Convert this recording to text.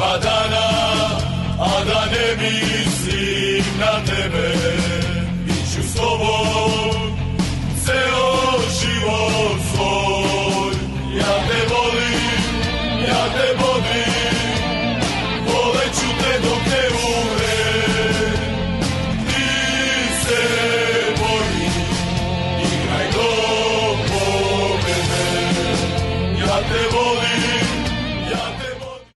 treba dana, a da ne mislim na tebe. Iću s tobom, ceo život svoj. Ja te volim, ja te volim, voleću te dok ne umre. Ti se boji, igraj do pobede. Ja te volim,